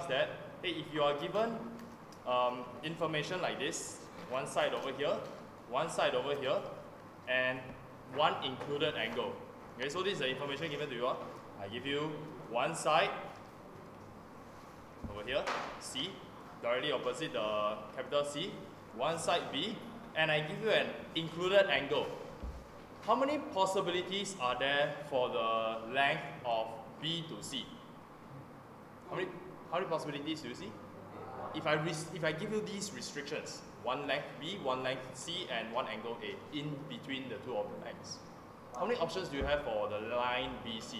that, hey, if you are given um, information like this, one side over here, one side over here, and one included angle. Okay, so this is the information given to you. I give you one side over here, C, directly opposite the capital C, one side B, and I give you an included angle. How many possibilities are there for the length of B to C? How many, how many possibilities do you see? If I, if I give you these restrictions, one length B, one length C, and one angle A in between the two of the lengths. How many options do you have for the line BC?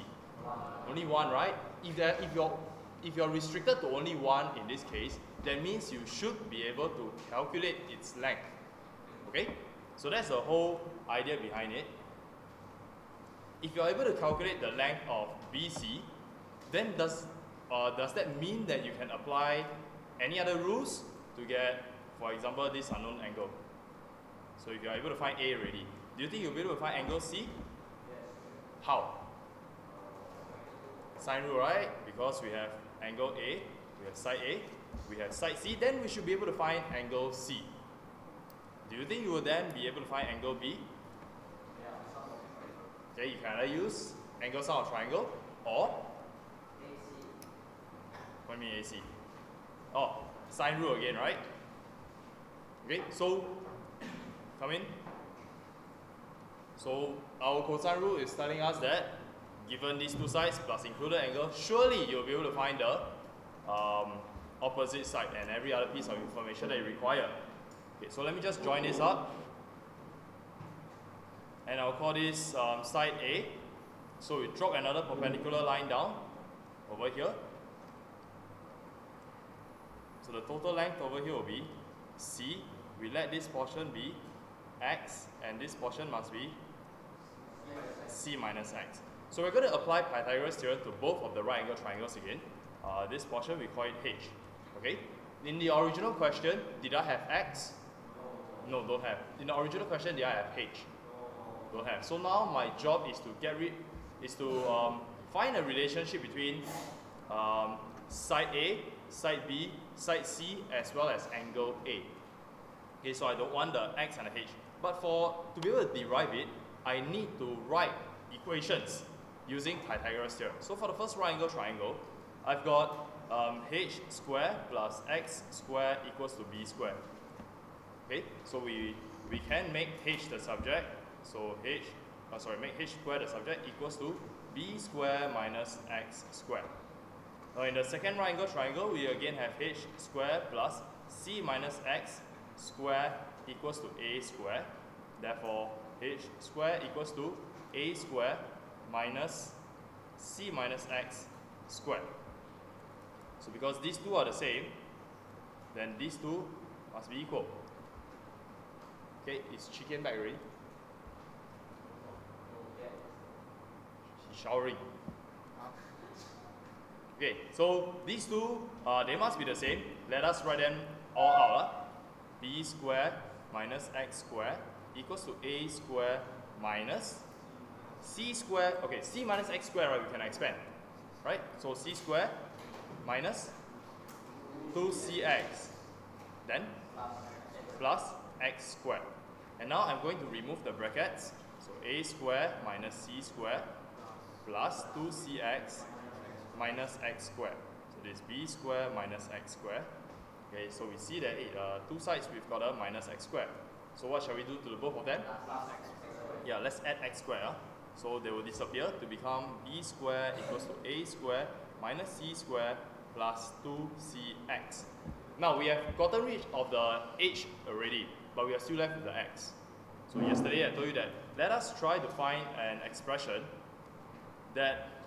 Only one, right? If, there, if, you're, if you're restricted to only one in this case, that means you should be able to calculate its length. Okay? So that's the whole idea behind it. If you're able to calculate the length of BC, then does, uh, does that mean that you can apply any other rules to get, for example, this unknown angle? So if you're able to find A already, do you think you'll be able to find angle C? How? Sine rule, right? Because we have angle A, we have side A, we have side C, then we should be able to find angle C. Do you think you will then be able to find angle B? Okay, you can either use angle sum of triangle or what do you mean AC? Oh, sine rule again, right? Okay, so come in. So our cosine rule is telling us that given these two sides plus included angle, surely you'll be able to find the um, opposite side and every other piece of information that you require. Okay, so let me just join this up. And I'll call this um, side A. So we drop another perpendicular line down over here. So the total length over here will be C. We let this portion be X and this portion must be C minus X. So we're going to apply Pythagoras theorem to both of the right angle triangles again. Uh, this portion we call it H. Okay? In the original question, did I have X? No, don't have. In the original question, did I have H? Don't have. So now my job is to get rid, is to um, find a relationship between um, side A, side B, side C, as well as angle A. Okay, so I don't want the X and the H. But for, to be able to derive it, I need to write equations using Pythagoras theorem. So for the first right angle triangle, I've got um, h square plus x square equals to b square. Okay, so we, we can make h the subject, so h, uh, sorry, make h square the subject equals to b square minus x square. Now in the second right angle triangle, we again have h square plus c minus x square equals to a square. Therefore, h square equals to a square minus c minus x squared. So because these two are the same, then these two must be equal. Okay, is chicken back already? Showering. Okay, so these two, uh, they must be the same. Let us write them all out. b square minus x square equals to a square minus c square, okay, c minus x square, right, we can expand, right? So c square minus 2cx, then plus x squared. And now I'm going to remove the brackets. So a square minus c square plus 2cx minus x squared. So this b squared minus x squared. Okay, so we see that it, uh, two sides we've got a minus x squared. So what shall we do to the both of them? Yeah, let's add x squared. Huh? So they will disappear to become b squared equals to a squared minus c squared plus 2cx. Now we have gotten rid of the h already, but we are still left with the x. So yesterday I told you that let us try to find an expression that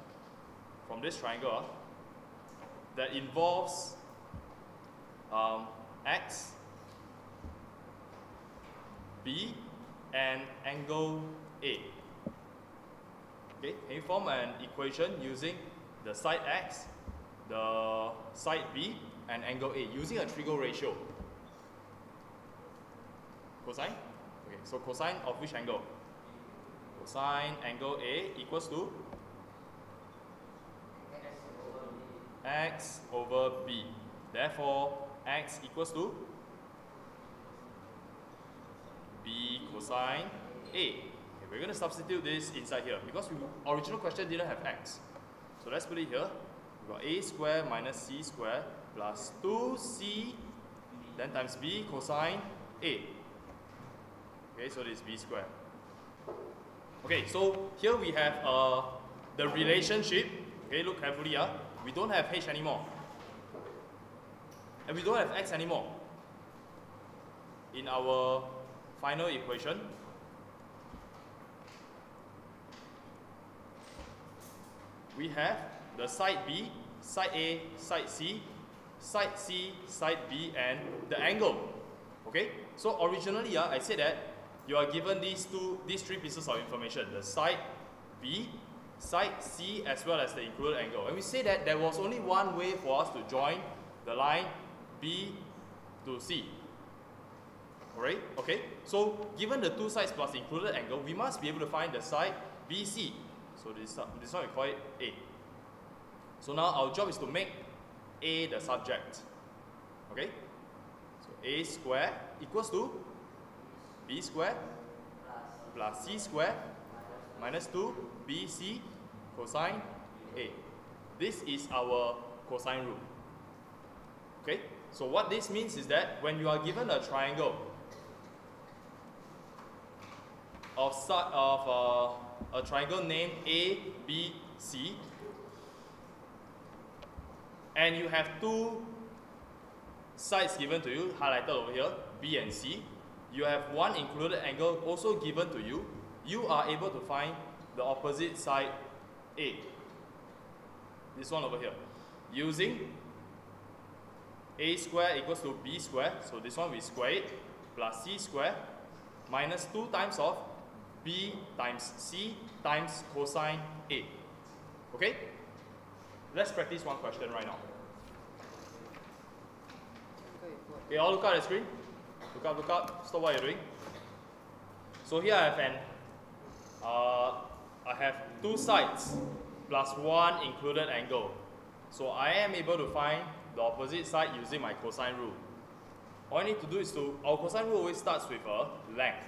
from this triangle that involves um, x, b, and angle a. Okay, can you form an equation using the side x, the side b, and angle a using a trigo ratio? Cosine? Okay, so cosine of which angle? Cosine angle a equals to x over b. Therefore, x equals to b cosine a. Okay, we're going to substitute this inside here because original question didn't have x. So let's put it here. We've got a square minus c square plus 2c then times b cosine a. Okay, so this is b square. Okay, so here we have uh, the relationship. Okay, look carefully. Uh, we don't have h anymore. And we don't have x anymore. In our final equation, we have the side B, side A, side C, side C, side B, and the angle. Okay? So originally, uh, I said that you are given these two, these three pieces of information, the side B, side C, as well as the included angle. And we say that there was only one way for us to join the line B to C. Alright? Okay? So given the two sides plus the included angle, we must be able to find the side BC. So this, this one we call it A. So now our job is to make A the subject. Okay? So A square equals to B square plus C square minus 2 BC cosine A. This is our cosine rule. Okay? So what this means is that when you are given a triangle of, of uh, a triangle named ABC and you have two sides given to you highlighted over here B and C you have one included angle also given to you you are able to find the opposite side A this one over here using a square equals to b square so this one we square it plus c square minus 2 times of b times c times cosine a. Okay? Let's practice one question right now. Okay, all look at the screen. Look up, look up. Stop what you're doing. So here I have an, uh, I have two sides plus one included angle. So I am able to find the opposite side using my cosine rule. All I need to do is to, our cosine rule always starts with a length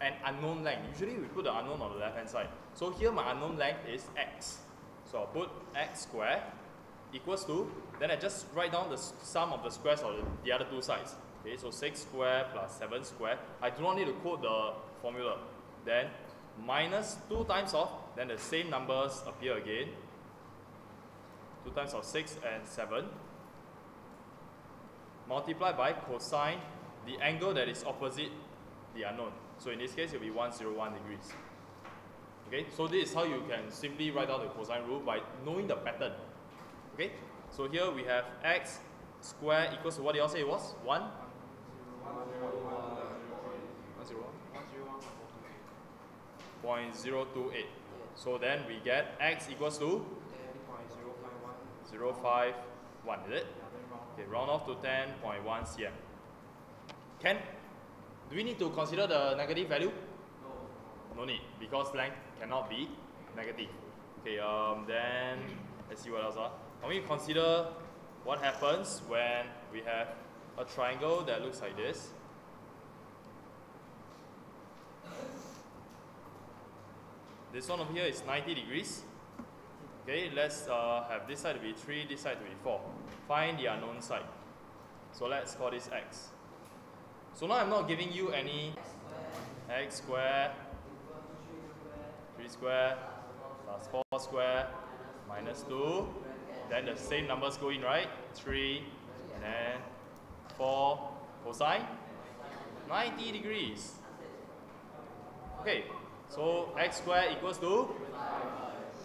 an unknown length. Usually we put the unknown on the left hand side. So here my unknown length is x. So I'll put x squared equals to, then I just write down the sum of the squares of the other two sides. Okay, so 6 squared plus 7 squared. I do not need to quote the formula. Then minus 2 times of, then the same numbers appear again. 2 times of 6 and 7. Multiplied by cosine, the angle that is opposite the unknown. So in this case, it will be 101 degrees. Okay, so this is how you can simply write down the cosine rule by knowing the pattern. Okay, so here we have x square equals to what did you say it was? 1? 0.028. So then we get x equals to 0.051, is it? Okay, round off to 10.1 cm. Can do we need to consider the negative value? No. No need, because length cannot be negative. Okay, um, then let's see what else. Uh. Can we consider what happens when we have a triangle that looks like this? This one over here is 90 degrees. Okay, let's uh, have this side to be 3, this side to be 4. Find the unknown side. So let's call this x. So now I'm not giving you any x square, 3 square, plus 4 square, minus 2. Then the same numbers go in, right? 3, and then 4 cosine, 90 degrees. Okay, so x square equals to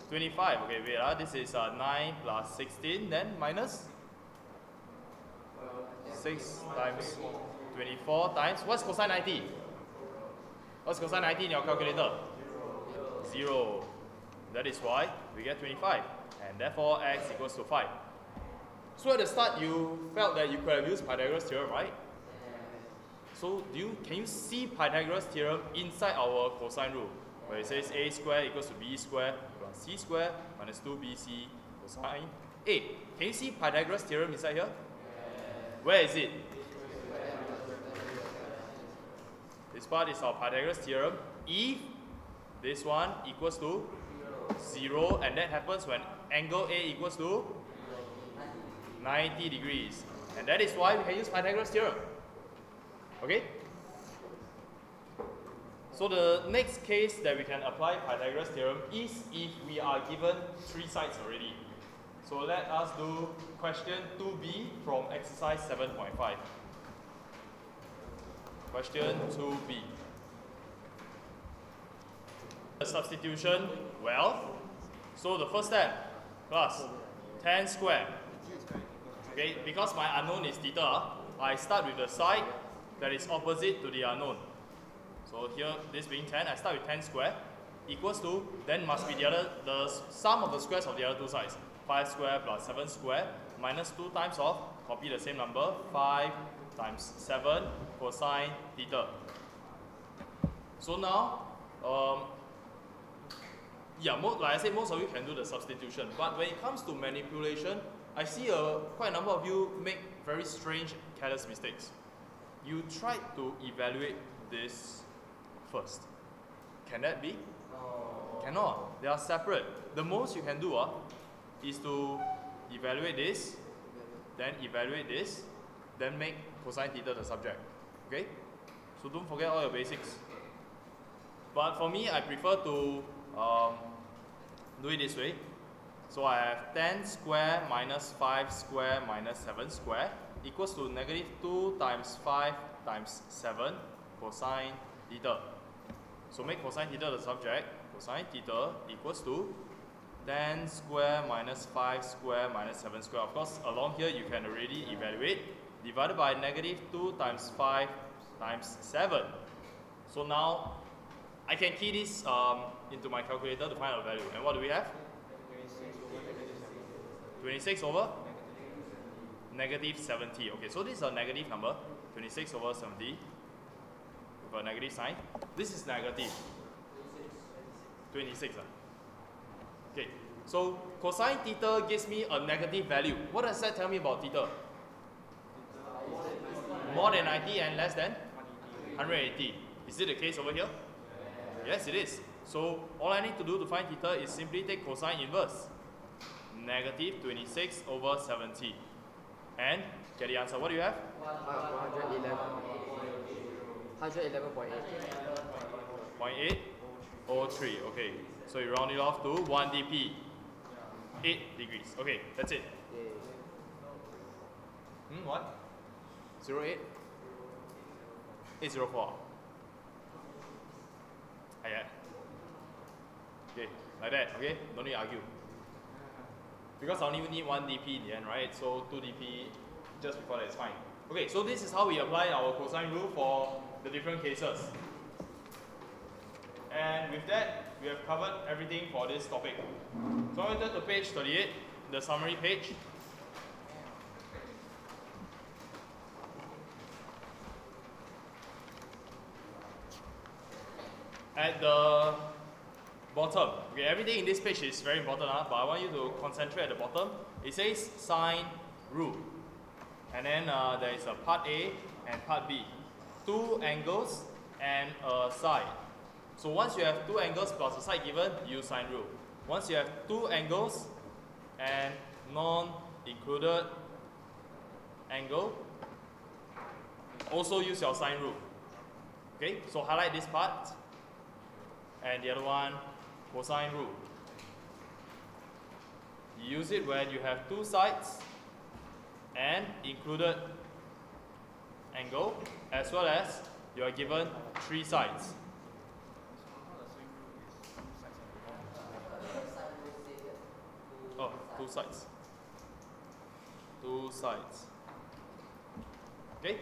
25. Okay, wait, uh, this is uh, 9 plus 16, then minus 6 times 24 times, what's cosine 90? What's cosine 90 in your calculator? Zero. That is why we get 25. And therefore x equals to 5. So at the start you felt that you could have used Pythagoras theorem, right? So do you can you see Pythagoras theorem inside our cosine rule? Where it says a square equals to b square plus c square minus 2bc cosine a. Can you see Pythagoras theorem inside here? Where is it? This part is our Pythagoras theorem. If this one equals to 0 and that happens when angle A equals to 90 degrees. And that is why we can use Pythagoras theorem. Okay? So the next case that we can apply Pythagoras theorem is if we are given three sides already. So let us do question 2b from exercise 7.5. Question 2b. The substitution, well, so the first step, plus tan square. Okay, because my unknown is theta, I start with the side that is opposite to the unknown. So here, this being 10, I start with 10 square equals to, then must be the other, the sum of the squares of the other two sides. 5 square plus 7 square minus 2 times of, copy the same number, 5 times 7 cosine theta. So now, um, yeah, like I said, most of you can do the substitution. But when it comes to manipulation, I see a quite a number of you make very strange, careless mistakes. You try to evaluate this first. Can that be? No. Cannot. They are separate. The most you can do uh, is to evaluate this, then evaluate this, then make cosine theta the subject. Okay? So don't forget all your basics. But for me, I prefer to um, do it this way. So I have 10 square minus 5 square minus 7 square equals to negative 2 times 5 times 7 cosine theta. So make cosine theta the subject. Cosine theta equals to 10 square minus 5 square minus 7 square. Of course, along here you can already evaluate. Divided by negative 2 times 5 times 7. So now I can key this um, into my calculator to find out the value. And what do we have? 26 over negative 70. Okay, so this is a negative number. 26 over 70 with a negative sign. This is negative. 26. Uh. Okay, so cosine theta gives me a negative value. What does that tell me about theta? More than 90 and less than 180. Is it the case over here? Yes, it is. So all I need to do to find theta is simply take cosine inverse. Negative 26 over 70. And get the answer. What do you have? 111. 111.8. 0.8 or 3. Okay. So you round it off to 1 dp. 8 degrees. Okay, that's it. Hmm, what? 08? 804. Ah, yeah. Okay, like that, okay? Don't need to argue. Because I only need 1 dp in the end, right? So 2 dp just before that is fine. Okay, so this is how we apply our cosine rule for the different cases. And with that, we have covered everything for this topic. So I turn to page 38, the summary page. At the bottom, okay, everything in this page is very important, huh? but I want you to concentrate at the bottom. It says sine rule. And then uh, there is a part A and part B. Two angles and a side. So once you have two angles plus a side given, use sine rule. Once you have two angles and non-included angle, also use your sine rule. Okay, so highlight this part and the other one, cosine rule. You use it when you have two sides and included angle as well as you are given three sides. Oh, two sides. Two sides. Okay?